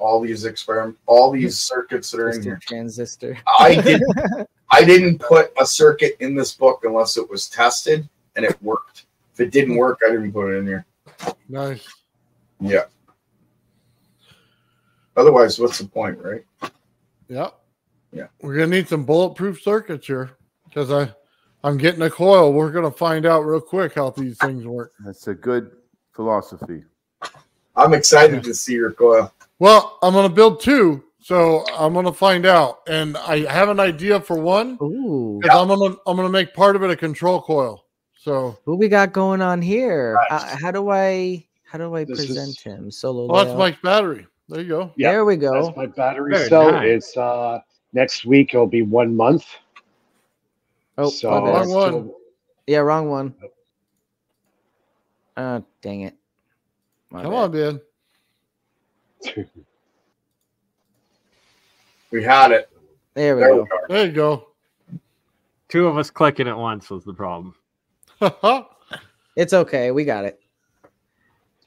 all these experiment, all these circuits that are in Mr. here. Transistor. I didn't. I didn't put a circuit in this book unless it was tested and it worked. If it didn't work, I didn't put it in here. Nice. Yeah. Otherwise, what's the point, right? Yep. Yeah. We're gonna need some bulletproof circuits here because I, I'm getting a coil. We're gonna find out real quick how these things work. That's a good philosophy. I'm excited to see your coil. Well, I'm gonna build two, so I'm gonna find out, and I have an idea for one. Ooh. 'cause I'm gonna I'm gonna make part of it a control coil. So Who we got going on here? Right. Uh, how do I how do I This is- present him? Solo. well, that's. Mike's battery. There you go. Yeah, there we go. That's my battery Very cell. nice. It's uh next week. It'll be one month. Oh, so. Wrong one. yeah, wrong one. Oh, dang it. My Come bad. on, man. We had it. There we There go. we. There you go. Two of us clicking at once was the problem. It's okay. We got it.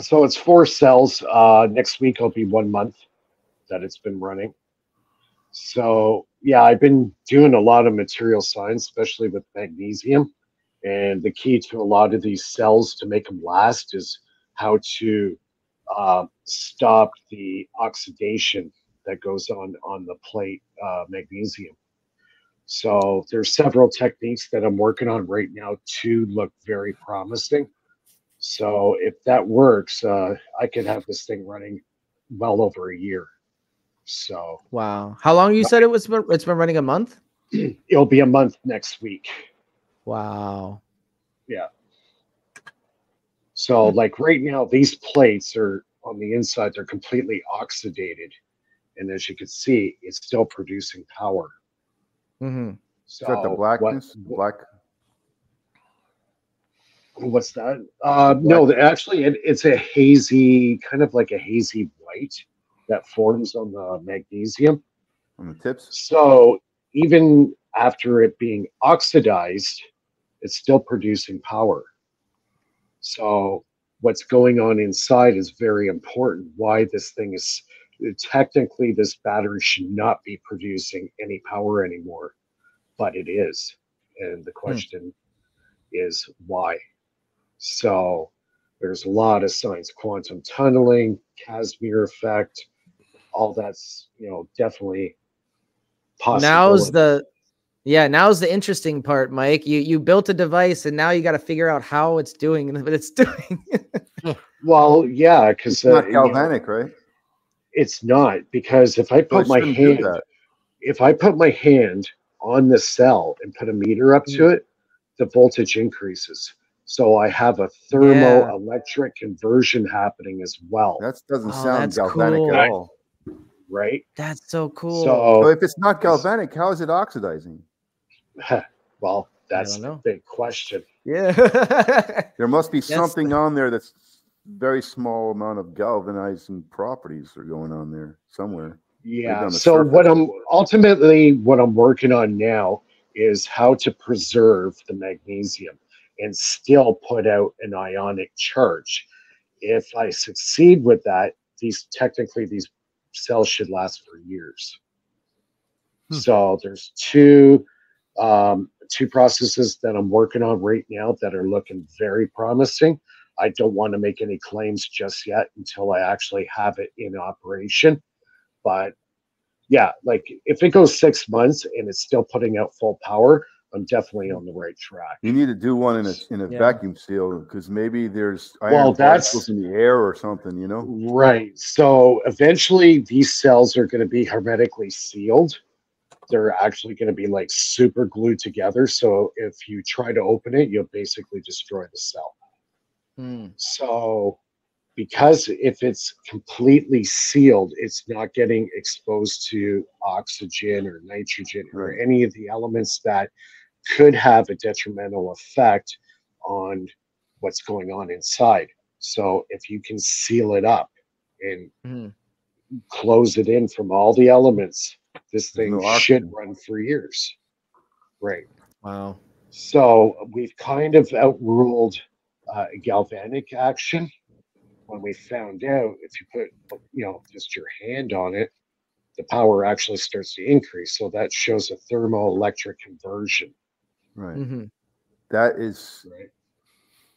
So it's four cells. Uh, next week will be one month that it's been running. So yeah, I've been doing a lot of material science, especially with magnesium. And the key to a lot of these cells to make them last is how to uh, stop the oxidation that goes on on the plate uh, magnesium. So there's several techniques that I'm working on right now to look very promising. So if that works, uh, I could have this thing running well over a year. So Wow. How long you said it was? It's been running a month. it'll be a month next week. Wow. So like right now, these plates are on the inside, they're completely oxidated. And as you can see, it's still producing power. hmm So Is that the what- blackness? Black. what's that? Uh, no, actually, it, it's a hazy, kind of like a hazy white that forms on the magnesium. on the tips. So even after it being oxidized, it's still producing power. So what's going on inside is very important. Why this thing is technically this battery should not be producing any power anymore, but it is. And the hmm. question is why? So there's a lot of science, quantum tunneling, Casimir effect, all that's you know definitely possible. Now's the yeah. Now's the interesting part, Mike. You you built a device, and now you got to figure out how it's doing and what it's doing. well, yeah, because It's not galvanic, right? it's not because if I put my hand, if I put my hand on the cell and put a meter up Mm. to it, the voltage increases. So I have a thermoelectric conversion happening as well, That doesn't Oh, sound that's galvanic cool. at all. right? That's so cool. So So, if it's not galvanic, how is it oxidizing? well, that's don't the big question. yeah. There must be That's- something on there that's very small amount of galvanizing properties are going on there somewhere. Yeah. the So surface. what I'm ultimately what I'm working on now is how to preserve the magnesium and still put out an ionic charge. If I succeed with that, these technically these cells should last for years. Hmm. So there's two um, two processes that I'm working on right now that are looking very promising. I don't want to make any claims just yet until I actually have it in operation. But yeah, like if it goes six months and it's still putting out full power, I'm definitely on the right track. You need to do one in a in a Yeah. vacuum seal because maybe there's iron Well, that's- particles in the air or something. You know, Right. So eventually these cells are going to be hermetically sealed. They're actually going to be like super glued together. So if you try to open it, you'll basically destroy the cell. Hmm. So, because if it's completely sealed, it's not getting exposed to oxygen or nitrogen or any of the elements that could have a detrimental effect on what's going on inside. So, if you can seal it up and Mhm. close it in from all the elements, this thing no should run for years. Right. Wow. So we've kind of outruled uh, galvanic action. when we found out if you put you know just your hand on it, the power actually starts to increase. So that shows a thermoelectric conversion. Right. Mhm. That is Right.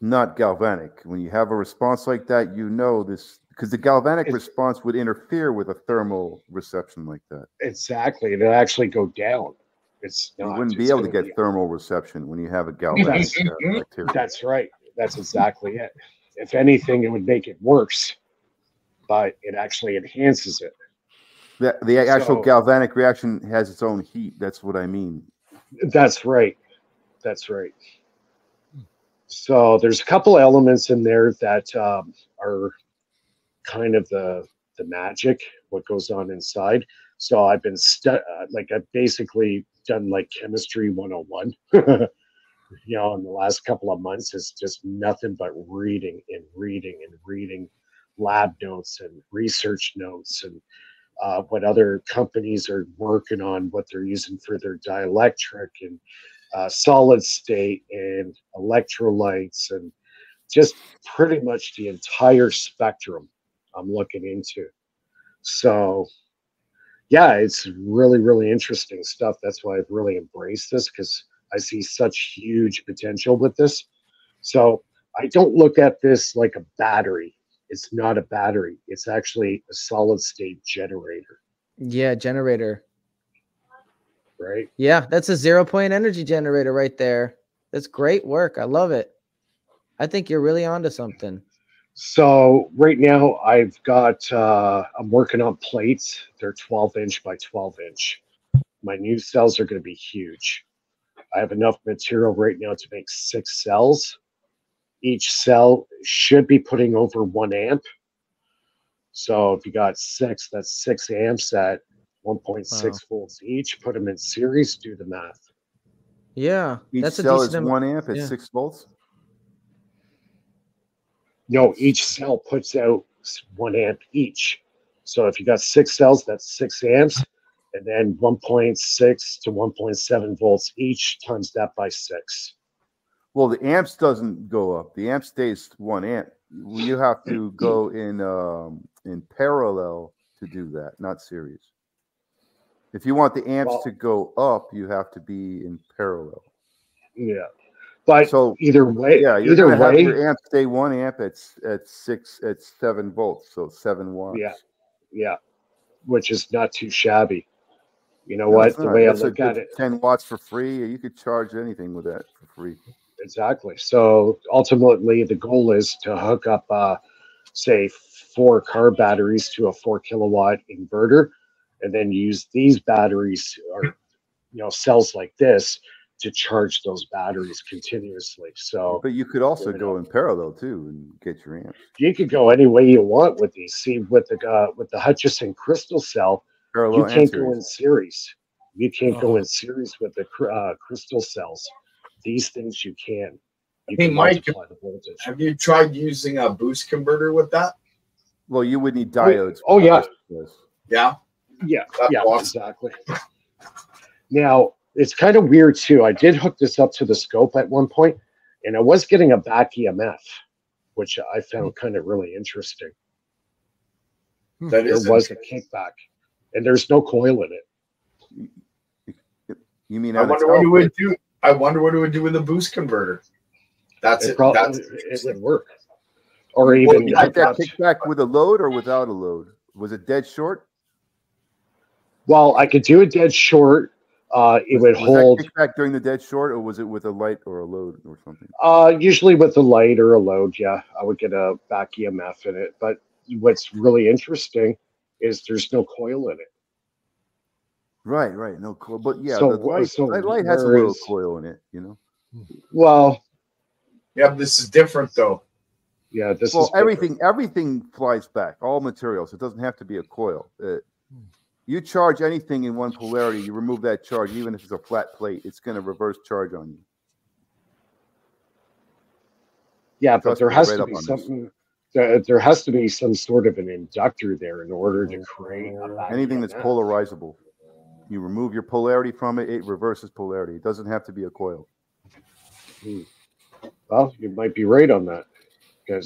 not galvanic. When you have a response like that, you know this because the galvanic It's- response would interfere with a thermal reception like that. Exactly. It'll actually go down. It's You wouldn't be able to get thermal reception when you have a galvanic uh, bacteria. That's right. That's exactly it. If anything, it would make it worse, but it actually enhances it. The, the actual So- galvanic reaction has its own heat. That's what I mean. That's right. That's right. So there's a couple elements in there that um, are kind of the the magic, what goes on inside. So I've been stu- uh, like I've basically done like chemistry 101. you know, in the last couple of months it's just nothing but reading and reading and reading lab notes and research notes and uh, what other companies are working on, what they're using for their dielectric and uh, solid state and electrolytes and just pretty much the entire spectrum I'm looking into. So, yeah, it's really, really interesting stuff. That's why I've really embraced this because I see such huge potential with this. So, I don't look at this like a battery. It's not a battery, it's actually a solid state generator, Yeah, generator. right? Yeah, that's a zero point energy generator right there. That's great work. I love it. I think you're really onto something. So right now I've got uh, I'm working on plates. They're 12 inch by 12 inch. My new cells are going to be huge. I have enough material right now to make six cells. Each cell should be putting over one amp. So if you got six, that's six amps at 1.6 Wow. volts each. Put them in series. Do the math. Yeah, Each that's a cell is decent. am- one amp at yeah. six volts. No, each cell puts out one amp each. So if you got six cells, that's six amps, and then 1.6 to 1.7 volts each times that by six. Well, the amps doesn't go up. The amp stays one amp. You have to go in um, in parallel to do that, not series. If you want the amps Well- to go up, you have to be in parallel. Yeah, but So either way, yeah, either way, your amp stay one amp at at six at seven volts, so seven watts. Yeah. yeah, which is not too shabby. You know No, what? The not. way I look at it, ten watts for free. You could charge anything with that for free. exactly. So ultimately, the goal is to hook up, uh, say, four car batteries to a four kilowatt inverter, and then use these batteries or you know cells like this to charge those batteries continuously. So But you could also you go in parallel too and get your amps. you could go any way you want with these. See, with the uh, with the Hutchison crystal cell, Parallel you can't go in series. series. You can't go Oh. in series with the uh, crystal cells. These things you can. You Hey, can Mike, multiply the voltage. Have you tried using a boost converter with that? Well, you would need diodes. oh, yeah. Yes. Yeah. Yeah, That yeah, walks. exactly. Now it's kind of weird too. I did hook this up to the scope at one point, and I was getting a back EMF, which I found hmm. kind of really interesting. Hmm. That There is was a kickback, and there's no coil in it. You mean I on its wonder what it would do. I wonder what it would do with a boost converter. That's It it. probably That's it would work, or even you Like that kickback with a load or without a load? Was it dead short? Well, I could do a dead short. Uh, it would Was hold that kickback during the dead short, or was it with a light or a load or something? uh, usually with a light or a load. Yeah, I would get a back EMF in it. But what's really interesting is there's no coil in it. Right, right. No coil, but yeah, So the wha- light, so that light has a where little is- coil in it. You know. Well, yeah. This is different though. yeah, this well, is different. everything everything flies back. All materials. It doesn't have to be a coil. Uh, you charge anything in one polarity, you remove that charge, even if it's a flat plate, it's going to reverse charge on you. Yeah, but there has right to be something. There, there has to be some sort of an inductor there in order to create Anything that's polarizable, you remove your polarity from it, it reverses polarity. It doesn't have to be a coil. Well, you might be right on that.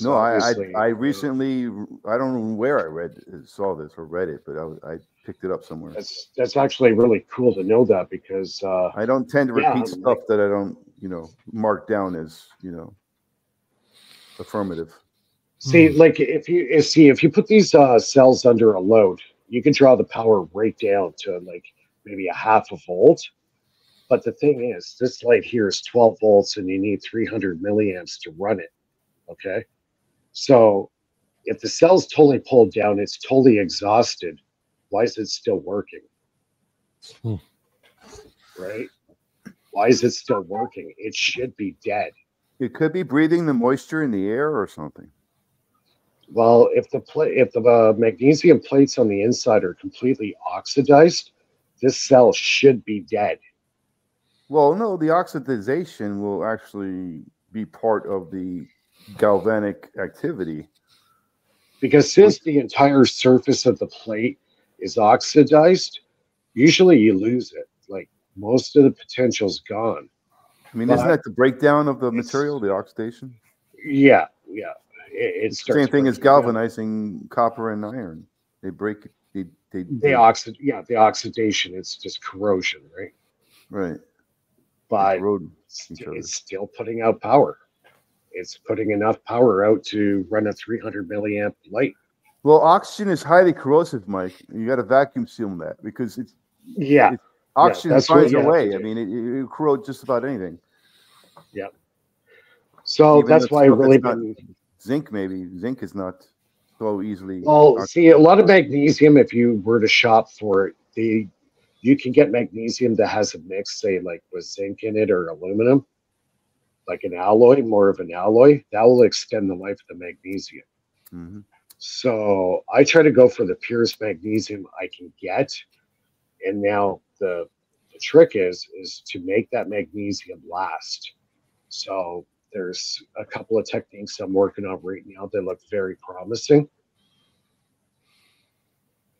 No, I, I I uh, recently I don't know where I read saw this or read it, but I, was- I picked it up somewhere. That's that's actually really cool to know that because uh, I don't tend to repeat I'm stuff that I don't, you know, mark down as, you know, affirmative. see, like if you see if you put these uh, cells under a load, you can draw the power right down to like maybe a half a volt. But the thing is, this light here is 12 volts, and you need 300 milliamps to run it. Okay, so if the cell's totally pulled down, it's totally exhausted. Why is it still working? Hmm. Right? Why is it still working? It should be dead. It could be breathing the moisture in the air or something. Well, if the pla- if the uh, magnesium plates on the inside are completely oxidized, this cell should be dead. Well, no, the oxidization will actually be part of the galvanic activity. Because since the entire surface of the plate is oxidized, usually you lose it. Like most of the potential's gone. I mean, isn't that the breakdown of the material, the oxidation? Yeah, yeah. It, it Same thing as breaking down. galvanizing copper and iron. They break. They, they, The oxid, yeah, the oxidation. It's just corrosion, right? right. But Corrode it's, each other. it's still putting out power. It's putting enough power out to run a 300 milliamp light. Well, oxygen is highly corrosive, Mike. You got to vacuum seal that because it's Yeah, oxygen that's what finds a way. I mean, it, it, corrodes just about anything. Yeah. So Even that's why I really not-. Zinc, maybe zinc is not so easily. Well, see, a lot of magnesium, if you were to shop for it, the you can get magnesium that has a mix, say like with zinc in it or aluminum, like an alloy, more of an alloy. That will extend the life of the magnesium. Mhm. So I try to go for the purest magnesium I can get. And now the the trick is is to make that magnesium last. So there's a couple of techniques I'm working on right now that look very promising.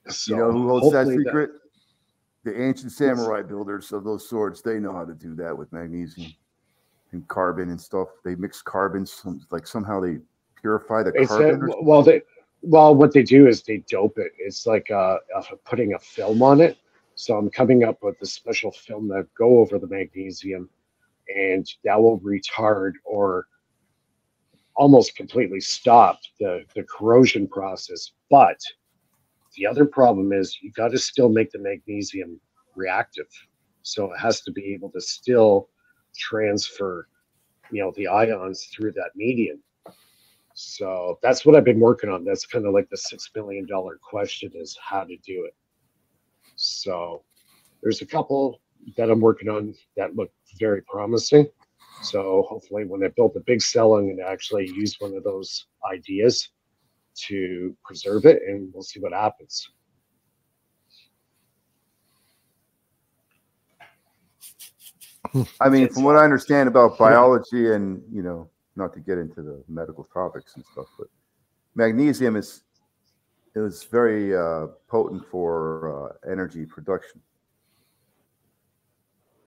So you know who holds that secret? The ancient samurai builders of those swords. They know how to do that with magnesium and carbon and stuff. They mix carbons, some, like somehow they purify the carbon. something. well, they well, what they do is they dope it. It's like uh, uh, putting a film on it. So I'm coming up with a special film that go over the magnesium, and that will retard or almost completely stop the the corrosion process. But the other problem is you got to still make the magnesium reactive, so it has to be able to still transfer, you know, the ions through that medium. So that's what I've been working on. That's kind of like the six million dollar question is how to do it. So there's a couple that I'm working on that look very promising. So hopefully when I build the big cell, I'm going to actually use one of those ideas to preserve it and we'll see what happens. Hmm. I mean, from what I understand about biology and, you know, not to get into the medical topics and stuff, but magnesium is it was very uh, potent for uh, energy production.